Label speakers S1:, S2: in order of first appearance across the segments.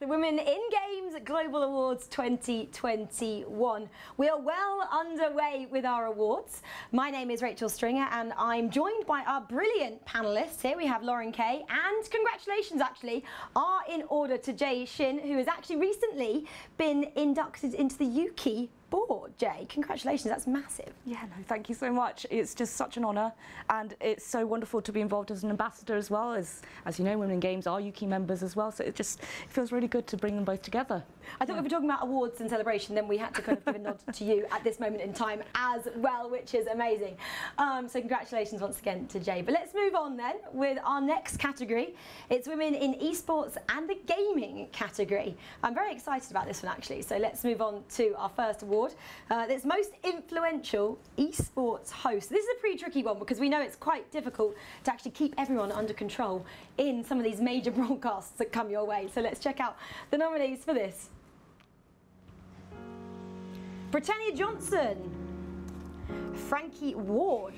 S1: the Women in Games Global Awards 2021. We are well underway with our awards. My name is Rachel Stringer and I'm joined by our brilliant panellists. Here we have Lauren Kaye and congratulations actually are in order to Jay Shin who has actually recently been inducted into the Ukie board, Jay. Congratulations, that's massive.
S2: Yeah, no, thank you so much. It's just such an honour and it's so wonderful to be involved as an ambassador as well as, as you know, Women in Games are Ukie members as well, so it just it feels really good to bring them both together.
S1: I thought yeah. we were talking about awards and celebration, then we had to kind of give a nod to you at this moment in time as well, which is amazing. Um, so congratulations once again to Jay. But let's move on then with our next category. It's Women in Esports and the Gaming category. I'm very excited about this one actually, so let's move on to our first award award. Uh, it's most influential esports host. This is a pretty tricky one because we know it's quite difficult to actually keep everyone under control in some of these major broadcasts that come your way. So let's check out the nominees for this. Britannia Johnson, Frankie Ward,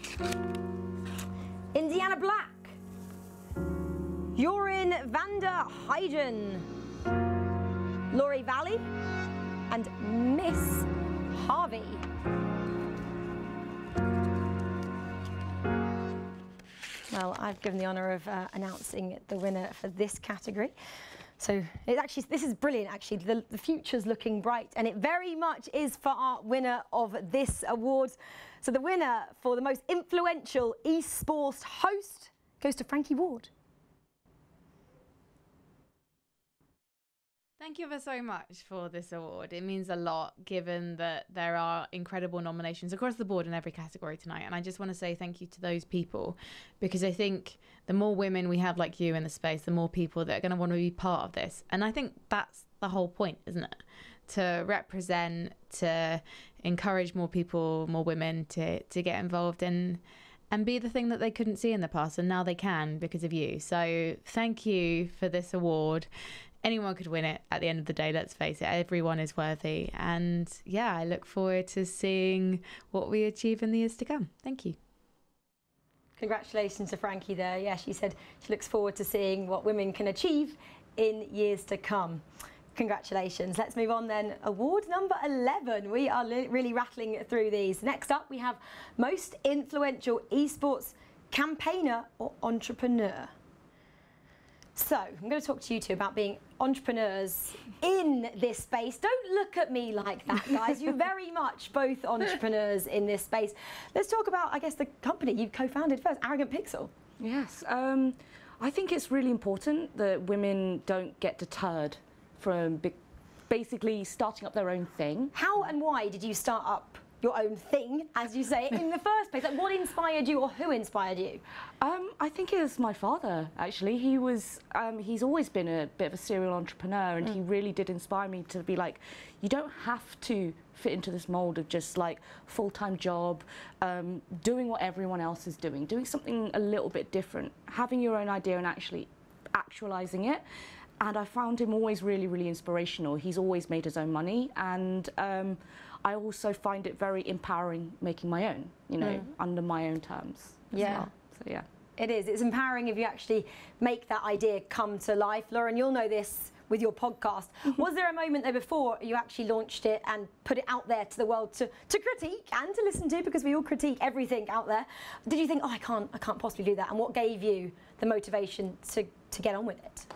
S1: Indiana Black, Jorin Vander Laurie Valley, and Miss Harvey. Well, I've given the honour of uh, announcing the winner for this category. So it actually, this is brilliant actually. The, the future's looking bright and it very much is for our winner of this award. So the winner for the most influential esports host goes to Frankie Ward.
S3: Thank you ever so much for this award. It means a lot given that there are incredible nominations across the board in every category tonight. And I just want to say thank you to those people because I think the more women we have like you in the space, the more people that are going to want to be part of this. And I think that's the whole point, isn't it? To represent, to encourage more people, more women to, to get involved in and be the thing that they couldn't see in the past and now they can because of you. So thank you for this award anyone could win it at the end of the day, let's face it. Everyone is worthy. And yeah, I look forward to seeing what we achieve in the years to come. Thank you.
S1: Congratulations to Frankie there. Yeah, she said she looks forward to seeing what women can achieve in years to come. Congratulations. Let's move on then. Award number 11. We are really rattling through these. Next up, we have Most Influential Esports Campaigner or Entrepreneur. So I'm going to talk to you two about being entrepreneurs in this space. Don't look at me like that, guys. You're very much both entrepreneurs in this space. Let's talk about, I guess, the company you co-founded first, Arrogant Pixel.
S2: Yes. Um, I think it's really important that women don't get deterred from basically starting up their own thing.
S1: How and why did you start up your own thing, as you say, in the first place? Like, what inspired you, or who inspired you?
S2: Um, I think it was my father. Actually, he was. Um, he's always been a bit of a serial entrepreneur, and mm. he really did inspire me to be like, you don't have to fit into this mold of just like full-time job, um, doing what everyone else is doing, doing something a little bit different, having your own idea and actually actualizing it and I found him always really, really inspirational. He's always made his own money, and um, I also find it very empowering making my own, you know, mm. under my own terms.
S1: yeah.
S2: Well. So yeah.
S1: It is. It's empowering if you actually make that idea come to life. Lauren, you'll know this with your podcast. Was there a moment there before you actually launched it and put it out there to the world to, to critique and to listen to because we all critique everything out there? Did you think, oh, I can't, I can't possibly do that? And what gave you the motivation to, to get on with it?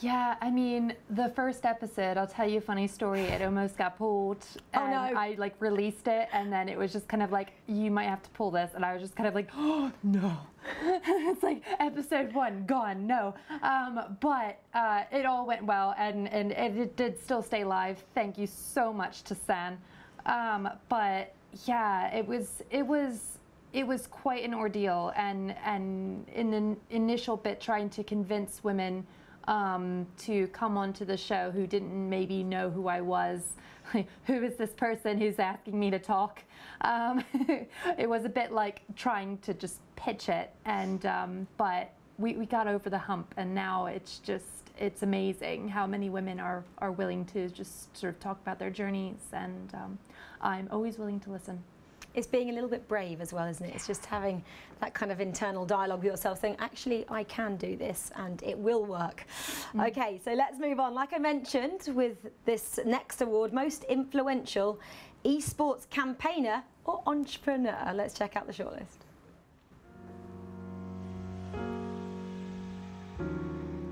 S4: Yeah, I mean, the first episode, I'll tell you a funny story. It almost got pulled.
S1: Oh, no.
S4: I like released it, and then it was just kind of like, you might have to pull this. And I was just kind of like, oh, no. it's like episode one, gone, no. Um, but uh, it all went well, and, and it, it, did still stay live. Thank you so much to San. Um, but yeah, it was, it was, it was quite an ordeal and and in an initial bit trying to convince women um, to come onto the show who didn't maybe know who I was. who is this person who's asking me to talk? Um, it was a bit like trying to just pitch it, and um, but we, we got over the hump, and now it's just it's amazing how many women are, are willing to just sort of talk about their journeys, and um, I'm always willing to listen.
S1: It's being a little bit brave as well, isn't it? It's just having that kind of internal dialogue with yourself saying, actually, I can do this and it will work. Mm. Okay, so let's move on. Like I mentioned, with this next award, most influential esports campaigner or entrepreneur. Let's check out the shortlist.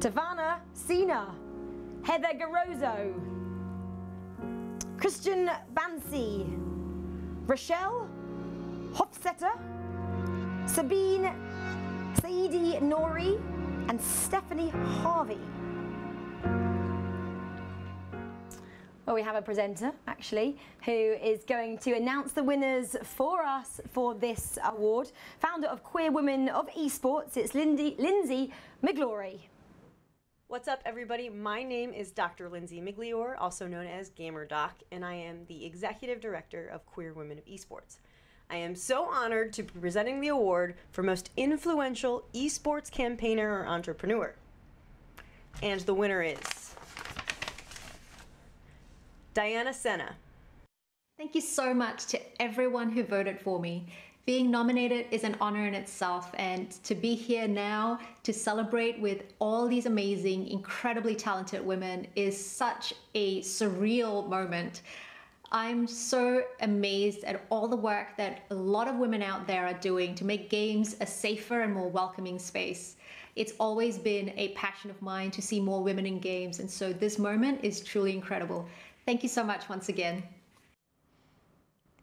S1: Dhyana Sena, Heather Garozzo, Christian Bansi, Rochelle Hofstetter, Sabine Saidi Nori, and Stephanie Harvey. Well, we have a presenter, actually, who is going to announce the winners for us for this award. Founder of Queer Women of Esports, it's Lindy, Lindsay Migliore.
S5: What's up, everybody? My name is Dr. Lindsay Migliore, also known as Gamer Doc, and I am the Executive Director of Queer Women of Esports. I am so honored to be presenting the award for Most Influential Esports Campaigner or Entrepreneur. And the winner is Dhyana Sena.
S6: Thank you so much to everyone who voted for me. Being nominated is an honor in itself, and to be here now to celebrate with all these amazing, incredibly talented women is such a surreal moment. I'm so amazed at all the work that a lot of women out there are doing to make games a safer and more welcoming space. It's always been a passion of mine to see more women in games, and so this moment is truly incredible. Thank you so much once again.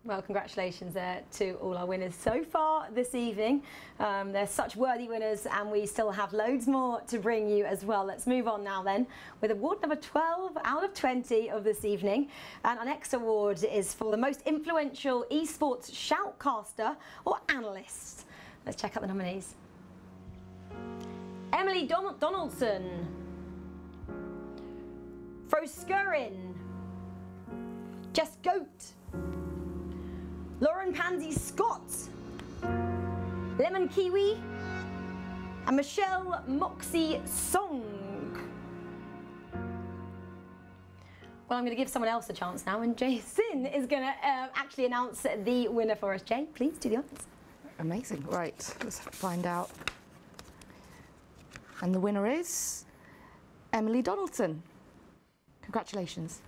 S1: Well, congratulations there to all our winners so far this evening. Um, they're such worthy winners, and we still have loads more to bring you as well. Let's move on now then with award number 12 out of 20 of this evening. And our next award is for the most influential esports shoutcaster or analyst. Let's check out the nominees. Emily Don Donaldson, Froskurinn, Jess Goat, Lauren Pansy Scott, Lemon Kiwi, and Michelle Moxie Song. Well, I'm going to give someone else a chance now, and Jay Shin is going to uh, actually announce the winner for us. Jay, please do the honors.
S2: Amazing. Right, let's find out. And the winner is Emily Donaldson. Congratulations.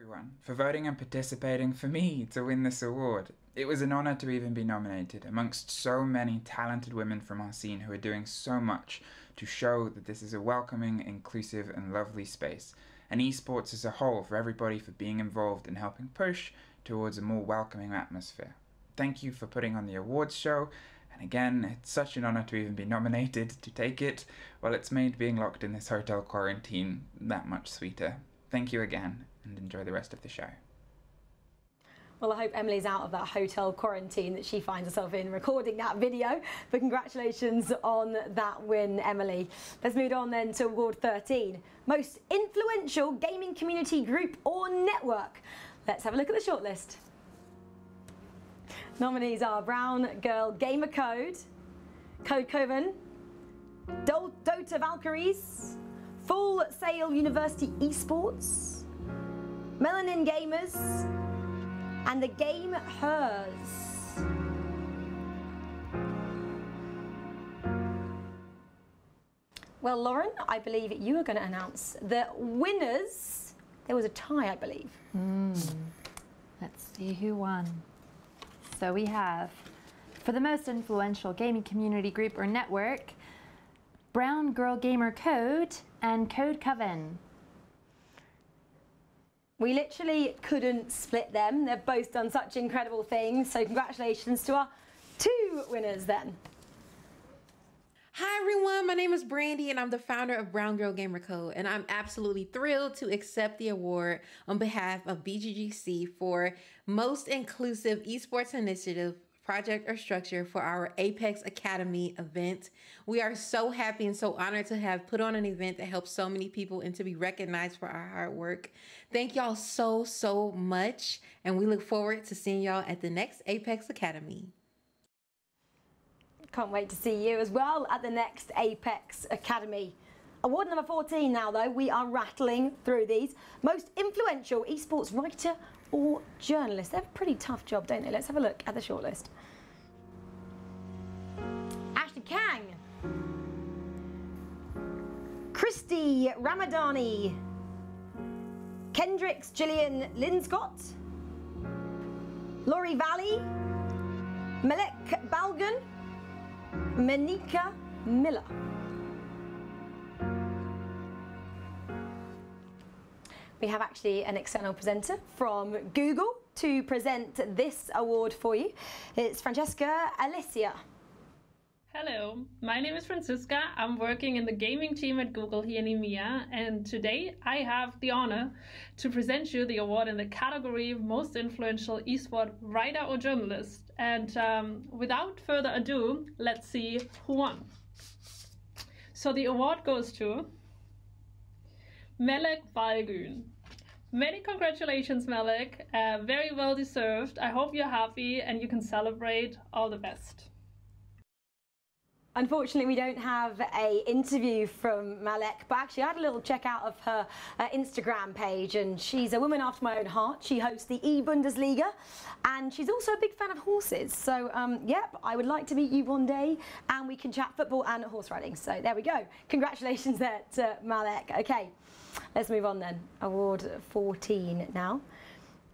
S7: Everyone for voting and participating for me to win this award. It was an honour to even be nominated amongst so many talented women from our scene who are doing so much to show that this is a welcoming, inclusive, and lovely space, and esports as a whole for everybody for being involved in helping push towards a more welcoming atmosphere. Thank you for putting on the awards show, and again, it's such an honour to even be nominated to take it. Well, it's made being locked in this hotel quarantine that much sweeter. Thank you again, and enjoy the rest of the show.
S1: Well, I hope Emily's out of that hotel quarantine that she finds herself in recording that video. But congratulations on that win, Emily. Let's move on then to Award 13 Most Influential Gaming Community Group or Network. Let's have a look at the shortlist. Nominees are Brown Girl Gamer Code, Code Coven, Dota Valkyries, Full Sail University Esports, Melanin Gamers, and the game Hers. Well, Lauren, I believe you are going to announce the winners. There was a tie, I believe.
S4: Mm. Let's see who won. So we have, for the most influential gaming community group or network, Brown Girl Gamer Code and Code Coven.
S1: We literally couldn't split them. They've both done such incredible things. So congratulations to our two winners then.
S8: Hi everyone, my name is Brandy and I'm the founder of Brown Girl Gamer Co. And I'm absolutely thrilled to accept the award on behalf of BGGC for Most Inclusive Esports Initiative project or structure for our Apex Academy event. We are so happy and so honored to have put on an event that helps so many people and to be recognized for our hard work. Thank y'all so, so much. And we look forward to seeing y'all at the next Apex Academy.
S1: Can't wait to see you as well at the next Apex Academy. Award number 14 now, though. We are rattling through these. Most influential esports writer or journalists. They have a pretty tough job, don't they? Let's have a look at the shortlist. Ashley Kang. Christy Ramadani. Kendricks Gillian Linscott. Laurie Valley. Melek Balgün. Manika Miller. We have actually an external presenter from Google to present this award for you. It's Francesca Alicia.
S9: Hello, my name is Francisca. I'm working in the gaming team at Google here in EMEA, and today I have the honor to present you the award in the category Most Influential Esport Writer or Journalist. And um, without further ado, let's see who won. So the award goes to Melek Balgün. Many congratulations, Melek. Uh, very well deserved. I hope you're happy and you can celebrate. All the best.
S1: Unfortunately, we don't have a interview from Melek, but actually I had a little check out of her uh, Instagram page and she's a woman after my own heart. She hosts the E-Bundesliga and she's also a big fan of horses. So, um, yep, I would like to meet you one day and we can chat football and horse riding. So there we go. Congratulations there to Melek. Okay, let's move on then. Award 14 now.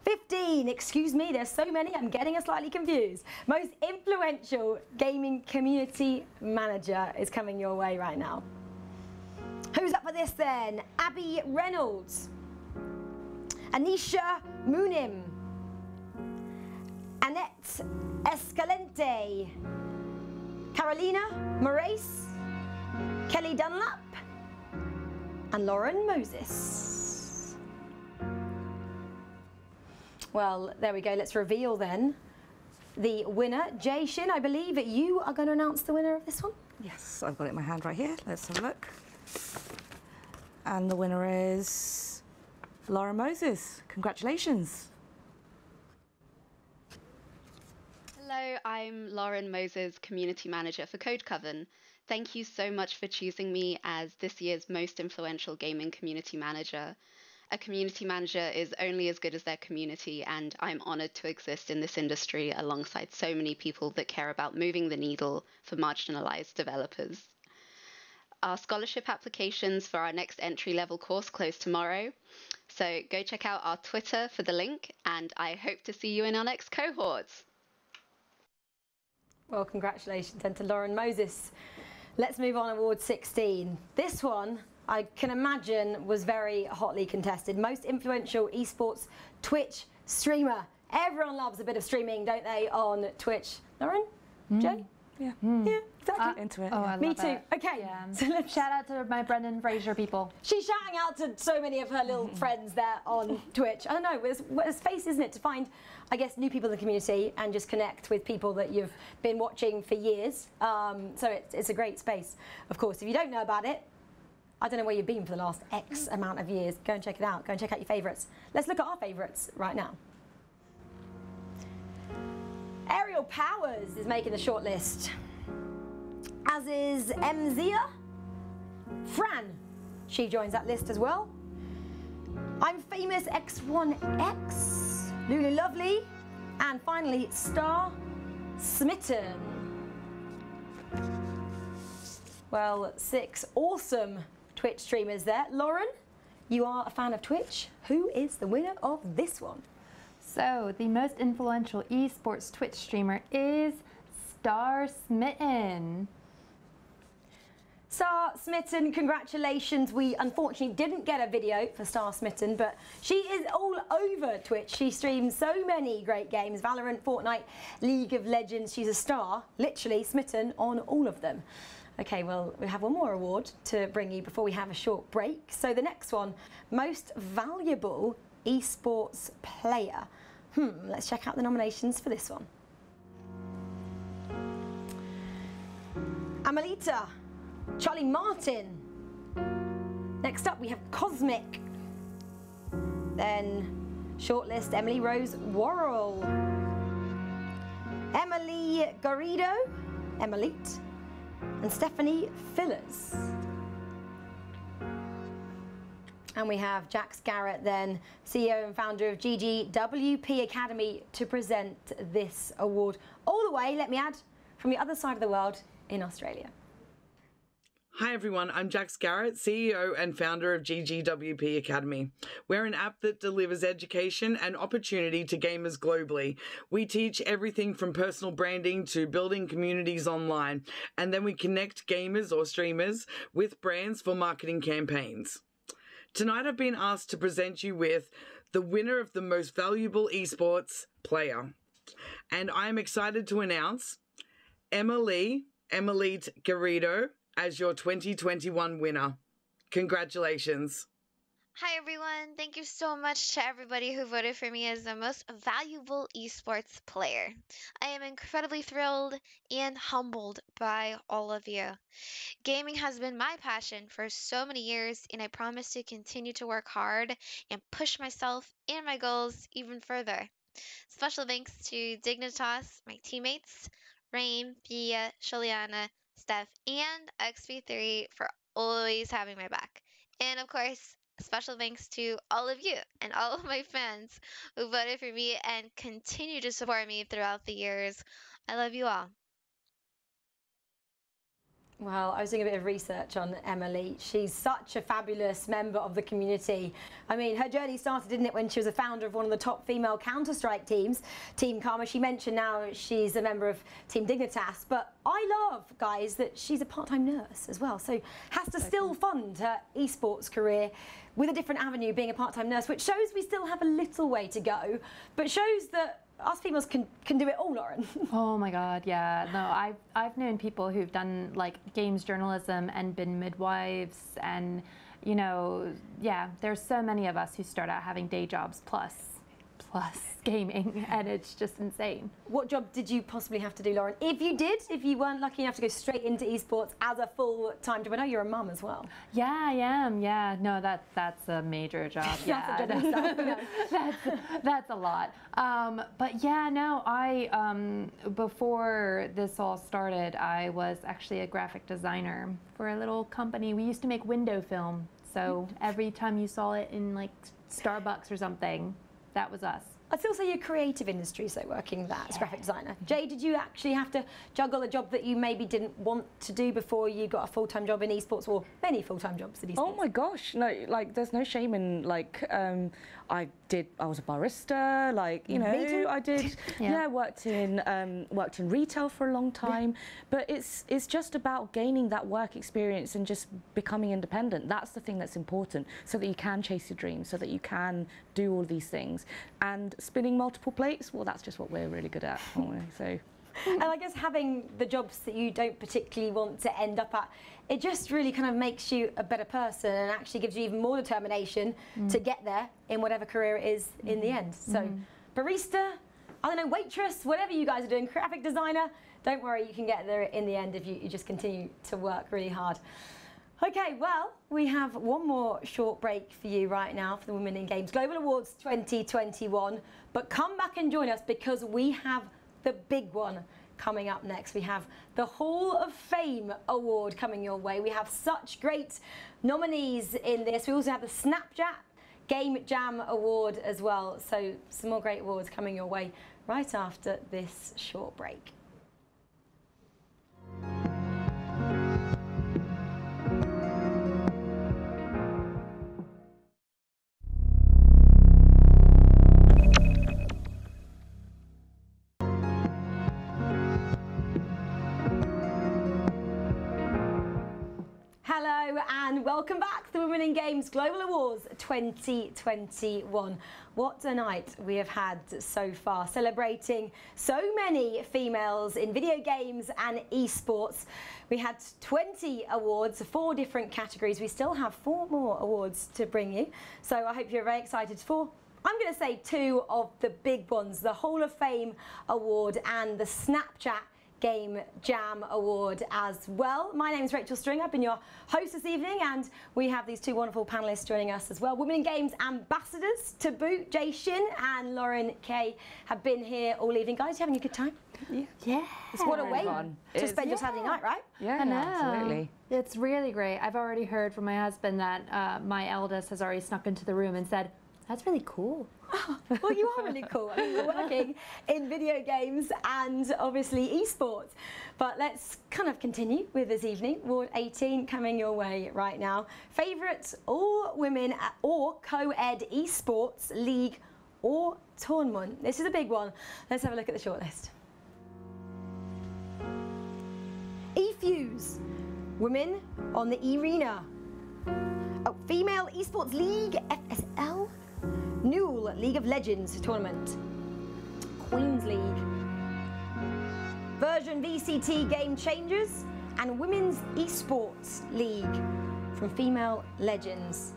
S1: 15, excuse me, there's so many, I'm getting a slightly confused. Most influential gaming community manager is coming your way right now. Who's up for this then? Abby Reynolds, Anisha Moonim, Annette Escalente, Carolina Moraes, Kelly Dunlap, and Lauren Moses. Well, there we go. Let's reveal then the winner. Jay Shin, I believe that you are going to announce the winner of this one.
S2: Yes, I've got it in my hand right here. Let's have a look. And the winner is Laura Moses. Congratulations.
S10: Hello, I'm Lauren Moses, Community Manager for Code Coven. Thank you so much for choosing me as this year's most influential gaming community manager. A community manager is only as good as their community, and I'm honored to exist in this industry alongside so many people that care about moving the needle for marginalized developers. Our scholarship applications for our next entry level course close tomorrow. So go check out our Twitter for the link, and I hope to see you in our next cohorts.
S1: Well, congratulations then to Lauren Moses. Let's move on award 16. This one I can imagine was very hotly contested. Most influential esports Twitch streamer. Everyone loves a bit of streaming, don't they, on Twitch? Lauren?
S4: Mm.
S1: Jay?
S2: Yeah.
S1: Yeah, exactly.
S2: Uh, Into it.
S4: Oh,
S2: yeah.
S4: I
S1: Me
S4: love
S1: too.
S4: it.
S1: Okay.
S4: Yeah.
S1: So let's
S4: Shout out to my Brendan Fraser people.
S1: She's shouting out to so many of her little friends there on Twitch. I don't know, it's, it's a space, isn't it, to find, I guess, new people in the community and just connect with people that you've been watching for years. Um, so it's, it's a great space. Of course, if you don't know about it, I don't know where you've been for the last X amount of years. Go and check it out. Go and check out your favourites. Let's look at our favourites right now. Aerial Powers is making the shortlist, as is Mzia. Fran, she joins that list as well. I'm Famous X1X, Lulu Lovely, and finally Star Smitten. Well, six awesome Twitch streamers there. Lauren, you are a fan of Twitch. Who is the winner of this one?
S4: So, the most influential esports Twitch streamer is Star Smitten.
S1: Star Smitten, congratulations. We unfortunately didn't get a video for Star Smitten, but she is all over Twitch. She streams so many great games Valorant, Fortnite, League of Legends. She's a star, literally smitten on all of them. Okay, well, we have one more award to bring you before we have a short break. So the next one, Most Valuable Esports Player. Hmm, let's check out the nominations for this one. Amelita, Charlie Martin. Next up, we have Cosmic. Then, shortlist Emily Rose Worrell. Emily Garrido, Emuhleet, and Stephanie Fillers. And we have Jax Garrett, then CEO and founder of GGWP Academy, to present this award all the way, let me add, from the other side of the world in Australia.
S11: Hi everyone, I'm Jax Garrett, CEO and founder of GGWP Academy. We're an app that delivers education and opportunity to gamers globally. We teach everything from personal branding to building communities online, and then we connect gamers or streamers with brands for marketing campaigns. Tonight I've been asked to present you with the winner of the most valuable esports player. And I'm excited to announce Emily, Emuhleet Garrido, as your 2021 winner. Congratulations.
S12: Hi, everyone. Thank you so much to everybody who voted for me as the most valuable esports player. I am incredibly thrilled and humbled by all of you. Gaming has been my passion for so many years, and I promise to continue to work hard and push myself and my goals even further. Special thanks to Dignitas, my teammates, Rain, Pia, Shaliana, Steph, and XP3 for always having my back. And of course, special thanks to all of you and all of my fans who voted for me and continue to support me throughout the years. I love you all.
S1: Well, I was doing a bit of research on Emily. She's such a fabulous member of the community. I mean, her journey started, didn't it, when she was a founder of one of the top female Counter-Strike teams, Team Karma. She mentioned now she's a member of Team Dignitas. But I love, guys, that she's a part-time nurse as well. So has to still fund her esports career with a different avenue, being a part-time nurse, which shows we still have a little way to go, but shows that us females can can do it all, Lauren.
S4: oh my God, yeah. No, I've I've known people who've done like games journalism and been midwives, and you know, yeah. There's so many of us who start out having day jobs plus plus gaming, and it's just insane.
S1: What job did you possibly have to do, Lauren? If you did, if you weren't lucky enough to go straight into esports as a full-time job, I know you're a mum as well.
S4: Yeah, I am. Yeah, no, that that's a major job. yeah,
S1: that's, a job
S4: that's that's a lot. Um, but yeah, no, I um, before this all started, I was actually a graphic designer for a little company. We used to make window film. So every time you saw it in like Starbucks or something, that was us.
S1: I'd still say your creative industry, so working that as graphic designer. Jay, did you actually have to juggle a job that you maybe didn't want to do before you got a full-time job in esports or many full-time jobs in esports?
S2: Oh my gosh, no, like there's no shame in like um, I did. I was a barista. Like you know, I did. yeah. yeah. worked in um, worked in retail for a long time. Yeah. But it's it's just about gaining that work experience and just becoming independent. That's the thing that's important, so that you can chase your dreams, so that you can do all these things. And spinning multiple plates, well, that's just what we're really good at, aren't we? So.
S1: and I guess having the jobs that you don't particularly want to end up at, it just really kind of makes you a better person and actually gives you even more determination mm. to get there in whatever career it is in the mm. end. So, mm. barista, I don't know, waitress, whatever you guys are doing, graphic designer, don't worry, you can get there in the end if you, you just continue to work really hard. Okay, well, we have one more short break for you right now for the Women in Games Global Awards 2021. But come back and join us because we have the big one coming up next. We have the Hall of Fame Award coming your way. We have such great nominees in this. We also have the Snapchat Game Jam Award as well. So some more great awards coming your way right after this short break. Welcome back to the Women in Games Global Awards 2021. What a night we have had so far, celebrating so many females in video games and esports. We had 20 awards, four different categories. We still have four more awards to bring you. So I hope you're very excited for I'm going to say two of the big ones, the Hall of Fame Award and the Snapchat Game Jam Award as well. My name is Rachel String. I've been your host this evening, and we have these two wonderful panelists joining us as well. Women in Games ambassadors to boot. Jay Shin and Lauren Kaye have been here all evening. Guys, you having a good time?
S4: Yeah. yeah.
S1: what a way to spend your Saturday night, right?
S2: Yeah, absolutely.
S4: It's really great. I've already heard from my husband that uh, my eldest has already snuck into the room and said, that's really cool.
S1: Oh, well, you are really cool. I mean, you're working in video games and obviously esports. But let's kind of continue with this evening. Ward 18 coming your way right now. Favourite all women or co ed esports league or tournament? This is a big one. Let's have a look at the shortlist. eFuse, women on the arena. Oh, female esports league, FSL. Newell League of Legends tournament. Queen's League. Verizon VCT Game Changers and Women's Esports League from Female Legends.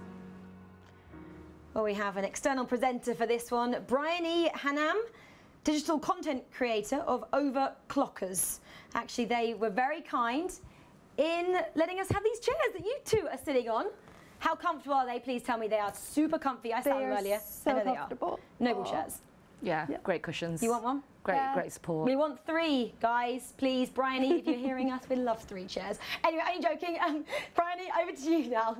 S1: Well, we have an external presenter for this one, Bryony Hanam, digital content creator of Overclockers. Actually, they were very kind in letting us have these chairs that you two are sitting on. How comfortable are they? Please tell me they are super comfy. I saw them earlier.
S4: So
S1: I know
S4: comfortable.
S1: they are. Noble chairs.
S2: Yeah, yeah, great cushions.
S1: You want one?
S2: Great, yeah. great support.
S1: We want three, guys. Please, Bryony, if you're hearing us, we love three chairs. Anyway, I'm joking. Um, Bryony, over to you now.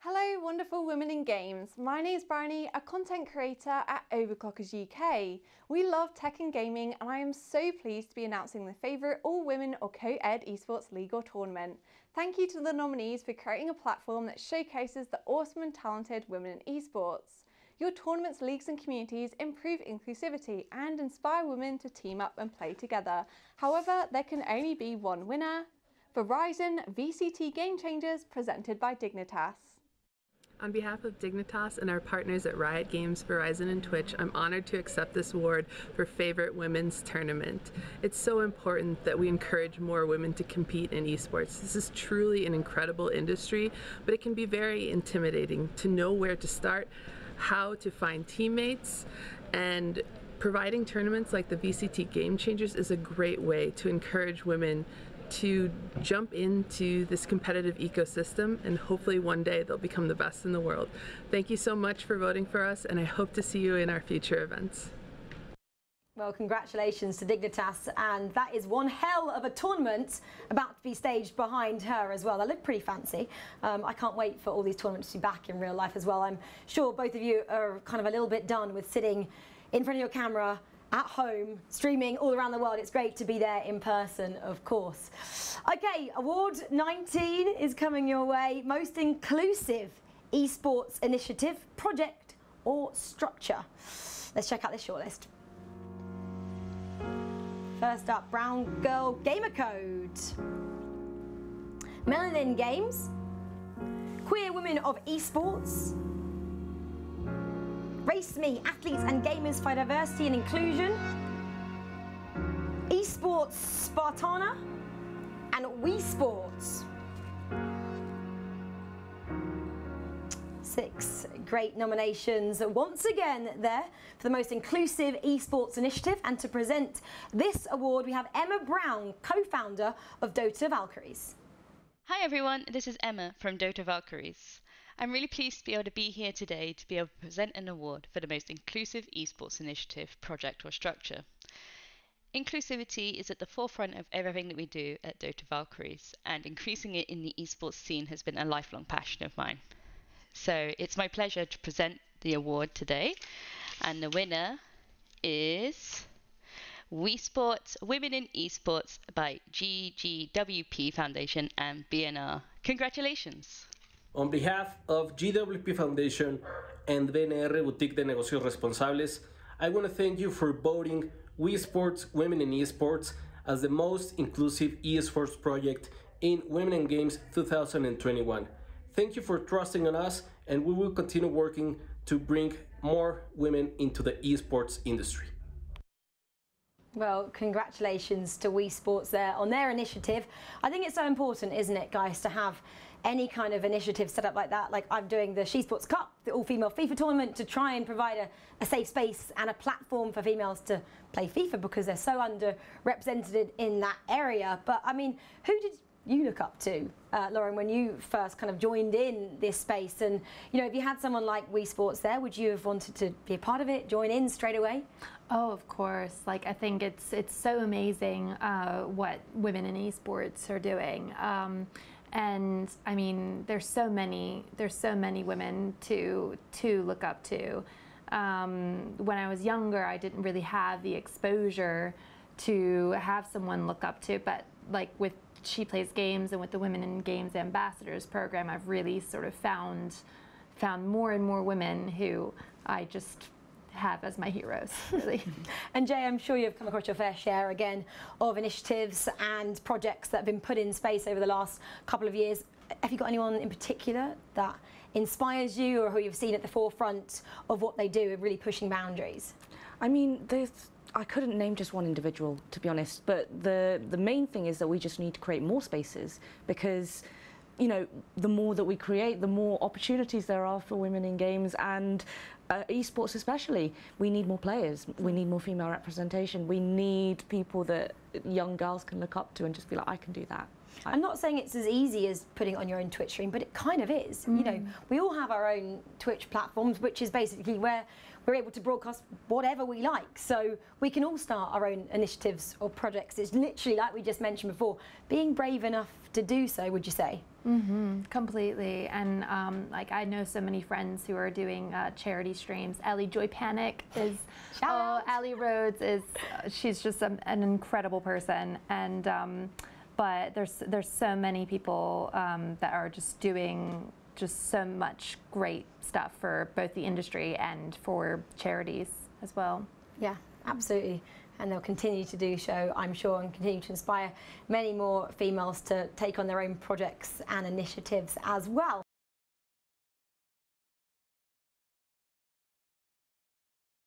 S13: Hello, wonderful women in games. My name is Bryony, a content creator at Overclockers UK. We love tech and gaming, and I am so pleased to be announcing the favourite all women or co ed esports league or tournament. Thank you to the nominees for creating a platform that showcases the awesome and talented women in esports. Your tournaments, leagues, and communities improve inclusivity and inspire women to team up and play together. However, there can only be one winner. Verizon VCT Game Changers presented by Dignitas.
S14: On behalf of Dignitas and our partners at Riot Games, Verizon, and Twitch, I'm honored to accept this award for Favorite Women's Tournament. It's so important that we encourage more women to compete in esports. This is truly an incredible industry, but it can be very intimidating to know where to start, how to find teammates, and providing tournaments like the VCT Game Changers is a great way to encourage women to jump into this competitive ecosystem and hopefully one day they'll become the best in the world. Thank you so much for voting for us and I hope to see you in our future events.
S1: Well, congratulations to Dignitas, and that is one hell of a tournament about to be staged behind her as well. That looked pretty fancy. Um, I can't wait for all these tournaments to be back in real life as well. I'm sure both of you are kind of a little bit done with sitting in front of your camera at home, streaming all around the world. It's great to be there in person, of course. Okay, Award 19 is coming your way. Most inclusive esports initiative, project or structure. Let's check out this shortlist. First up, Brown Girl Gamer Code. Melanin Games. Queer Women of Esports. Race Me, Athletes and Gamers for Diversity and Inclusion, Esports Spartana, and Wesports. Six great nominations once again there for the most inclusive esports initiative. And to present this award, we have Emma Brown, co-founder of Dota Valkyries.
S15: Hi everyone, this is Emma from Dota Valkyries. I'm really pleased to be able to be here today to be able to present an award for the most inclusive esports initiative, project, or structure. Inclusivity is at the forefront of everything that we do at Dota Valkyries, and increasing it in the esports scene has been a lifelong passion of mine. So it's my pleasure to present the award today, and the winner is Wesports Women in Esports by GGWP Foundation and BNR. Congratulations!
S16: On behalf of GGWP Foundation and BNR Boutique de Negocios Responsables, I want to thank you for voting Wesports Women in Esports as the most inclusive esports project in Women in Games 2021. Thank you for trusting on us, and we will continue working to bring more women into the esports industry.
S1: Well, congratulations to Wesports there on their initiative. I think it's so important, isn't it, guys, to have any kind of initiative set up like that. Like I'm doing the She Sports Cup, the all-female FIFA tournament, to try and provide a, a, safe space and a platform for females to play FIFA because they're so underrepresented in that area. But I mean, who did you look up to, uh, Lauren, when you first kind of joined in this space? And, you know, if you had someone like Wesports there, would you have wanted to be a part of it, join in straight away?
S4: Oh, of course. Like, I think it's, it's so amazing uh, what women in esports are doing. Um, and I mean, there's so many, there's so many women to, to look up to. Um, when I was younger, I didn't really have the exposure to have someone look up to, but like with she plays games and with the Women in Games Ambassadors program, I've really sort of found found more and more women who I just have as my heroes, really.
S1: and Jay, I'm sure you've come across your fair share again of initiatives and projects that have been put in space over the last couple of years. Have you got anyone in particular that inspires you or who you've seen at the forefront of what they do of really pushing boundaries?
S2: I mean, there's I couldn't name just one individual, to be honest. But the the main thing is that we just need to create more spaces because. You know, the more that we create, the more opportunities there are for women in games and uh, esports especially. We need more players. We need more female representation. We need people that young girls can look up to and just be like, I can do that.
S1: I'm not saying it's as easy as putting it on your own Twitch stream, but it kind of is. Mm. You know, we all have our own Twitch platforms, which is basically where we're able to broadcast whatever we like. So we can all start our own initiatives or projects. It's literally like we just mentioned before, being brave enough to do so, would you say?
S4: Mm-hmm, completely. And um, like I know so many friends who are doing uh, charity streams. Ellie Joy Panic is,
S1: Shout
S4: oh,
S1: out.
S4: Ellie Rhodes is, uh, she's just a, an incredible person. And, um, but there's, there's so many people um, that are just doing just so much great stuff for both the industry and for charities as well.
S1: Yeah, absolutely. And they'll continue to do so, I'm sure, and continue to inspire many more females to take on their own projects and initiatives as well.